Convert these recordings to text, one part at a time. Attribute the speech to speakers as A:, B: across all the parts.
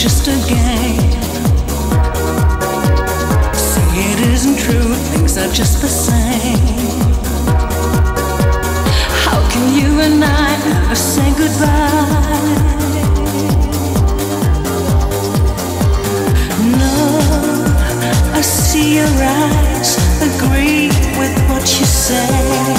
A: just a game. Say it isn't true, things are just the same. How can you and I ever say goodbye? No, I see your eyes agree with what you say.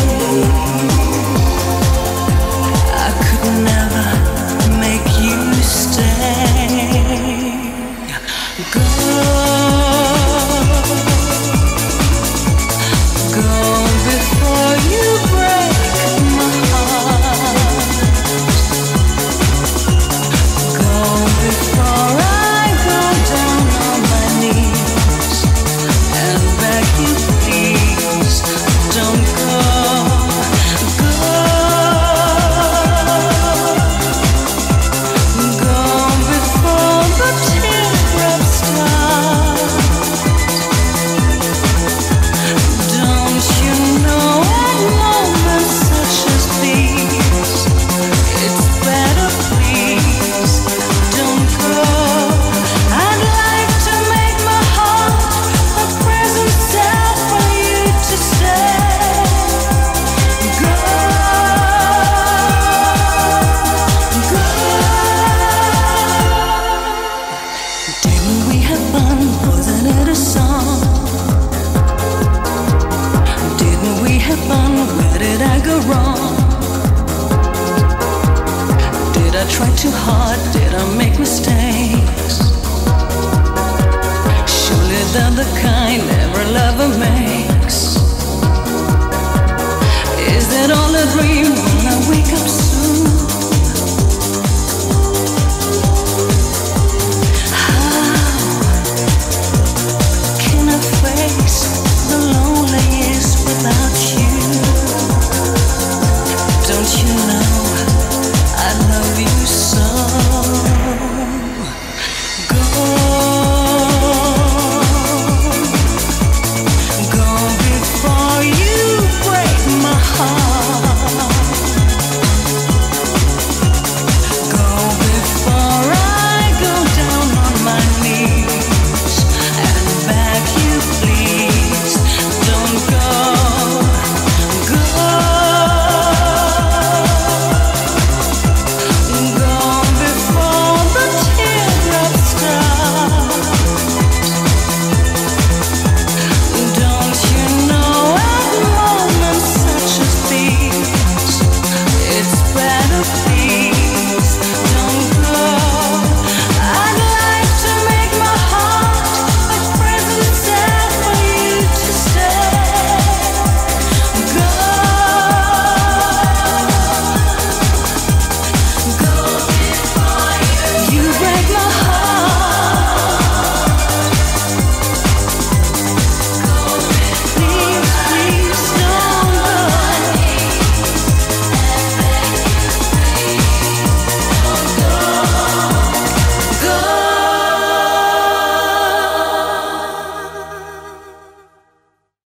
A: Where did I go wrong? Did I try too hard? Did I make mistakes? Surely the kind every lover makes. Is it all a dream?